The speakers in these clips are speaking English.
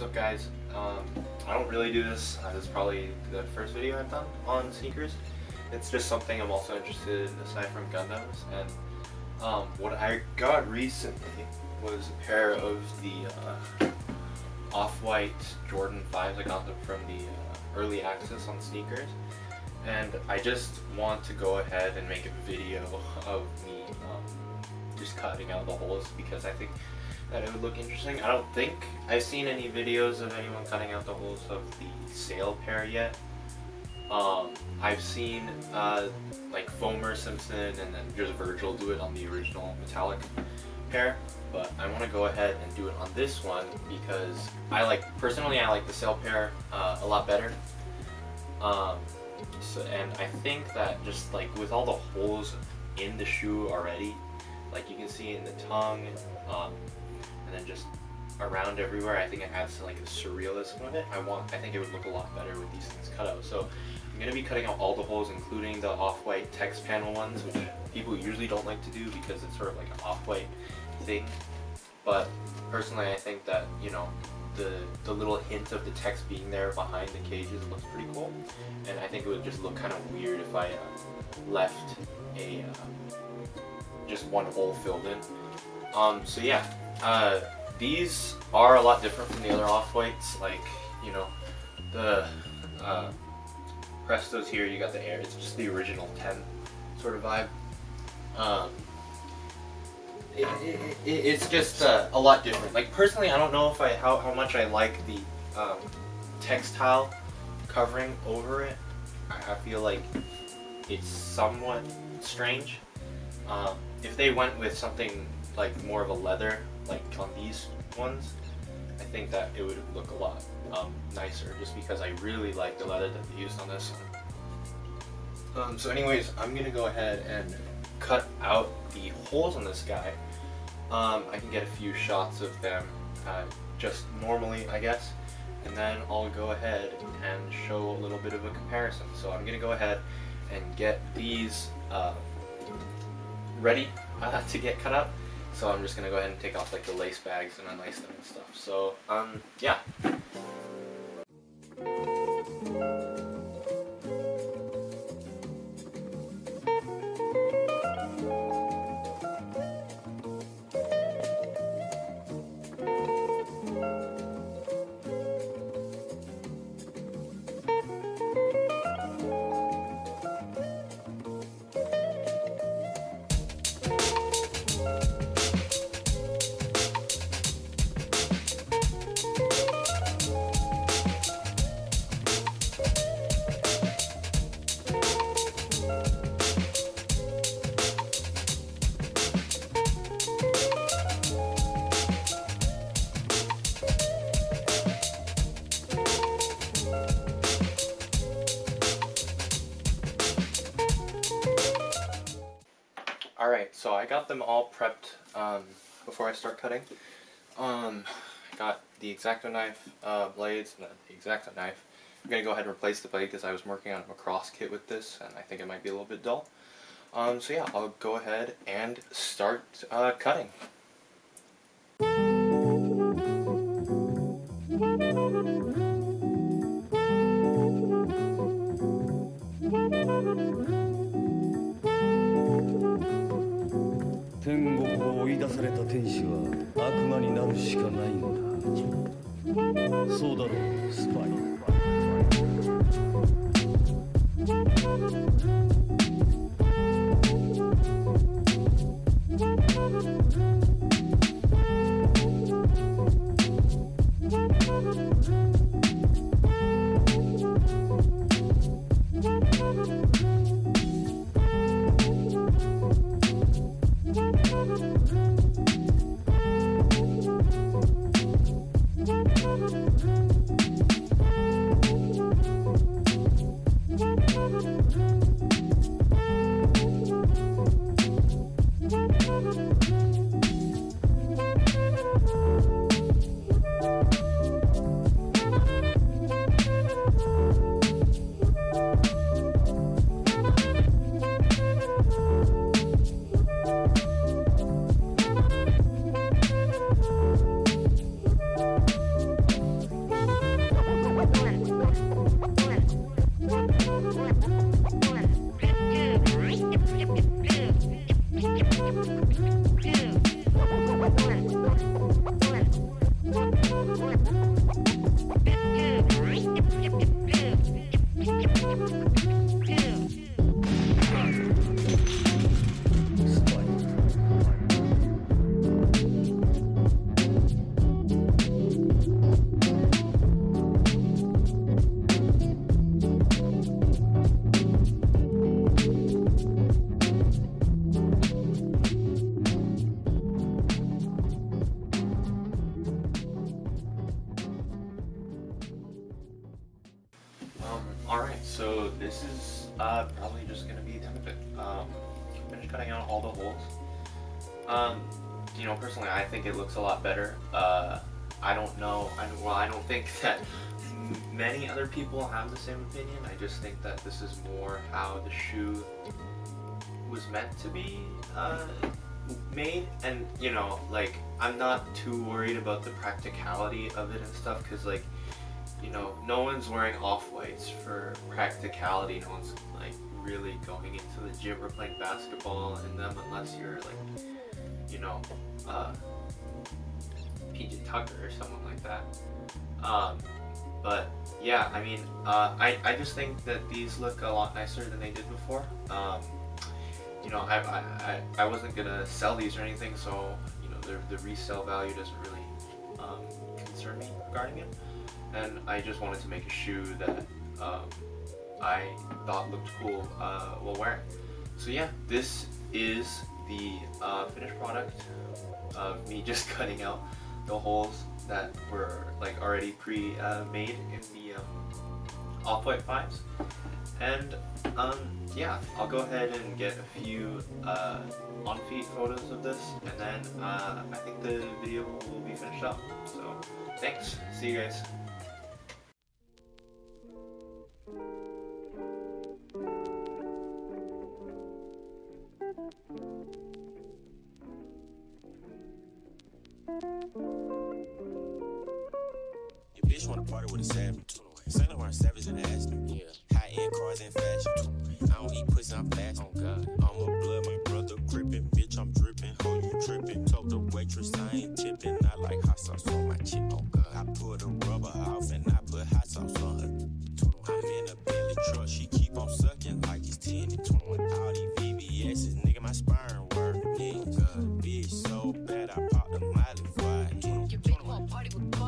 What's up guys? Um, I don't really do this. Uh, this is probably the first video I've done on sneakers. It's just something I'm also interested in aside from Gundams. And um, what I got recently was a pair of the uh, off-white Jordan 5s. I got them from the uh, early access on SNKRS. And I just want to go ahead and make a video of me um, just cutting out the holes because I think that it would look interesting. I don't think I've seen any videos of anyone cutting out the holes of the sail pair yet. Um, I've seen uh, like Foamer Simpson and then just Virgil do it on the original metallic pair, but I want to go ahead and do it on this one because I like, personally I like the sail pair uh, a lot better. Um, so, and I think that just like with all the holes in the shoe already, like you can see in the tongue, um, and then just around everywhere. I think it adds to like the surrealism of it. I want, I think it would look a lot better with these things cut out. So I'm gonna be cutting out all the holes, including the off-white text panel ones, which people usually don't like to do because it's sort of like an off-white thing. But personally, I think that you know the the little hint of the text being there behind the cages looks pretty cool, and I think it would just look kind of weird if I uh, left a uh, just one hole filled in. Um, so yeah, uh, these are a lot different from the other off-whites, like, you know, the uh, Prestos here, you got the air, it's just the original 10 sort of vibe. Um, it, it, it, it's just uh, a lot different. Like personally, I don't know if I how, how much I like the um, textile covering over it. I, feel like it's somewhat strange. Um, if they went with something like more of a leather, like on these ones, I think that it would look a lot um, nicer just because I really like the leather that they used on this one. Um, so anyways, I'm gonna go ahead and cut out the holes on this guy. Um, I can get a few shots of them uh, just normally, I guess, and then I'll go ahead and show a little bit of a comparison. So I'm gonna go ahead and get these uh, ready uh, to get cut up. So I'm just gonna go ahead and take off like the lace bags and unlace them and stuff. So um, yeah. Alright, so I got them all prepped um, before I start cutting. Um, I got the X-Acto knife, uh, blades, and the X-Acto knife. I'm going to go ahead and replace the blade because I was working on a cross kit with this and I think it might be a little bit dull. Um, so yeah, I'll go ahead and start uh, cutting. 天国を追い出された天使は悪魔になるしかないんだ。そうだろうスパイ。Uh, probably just gonna be. Um, finished cutting out all the holes. Um, you know, personally, I think it looks a lot better. Uh, I don't know, I, well, I don't think that many other people have the same opinion. I just think that this is more how the shoe was meant to be uh, made. And, you know, like, I'm not too worried about the practicality of it and stuff, because, like, you know, no one's wearing off-whites for practicality. No one's really going into the gym or playing basketball in them unless you're like, you know, uh, PJ Tucker or someone like that. Um, but yeah, I mean, uh, I, I just think that these look a lot nicer than they did before. Um, you know, I, I, I wasn't gonna sell these or anything, so you know, the, the resale value doesn't really um, concern me regarding it and I just wanted to make a shoe that um, I thought looked cool uh, while wearing. So yeah, this is the uh, finished product of me just cutting out the holes that were like already pre-made in the um, off-white fives. And um, yeah, I'll go ahead and get a few uh, on-feet photos of this, and then uh, I think the video will be finished up. So thanks, see you guys. Bitch wanna party with a savage. Saint Laurent savage the ass. Yeah. High end cars and fashion. I don't eat pussy, I'm fast. Oh God. I'm a blood, my brother gripping. Bitch, I'm dripping. Ho, you tripping. Told the waitress I ain't tipping. I like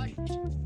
party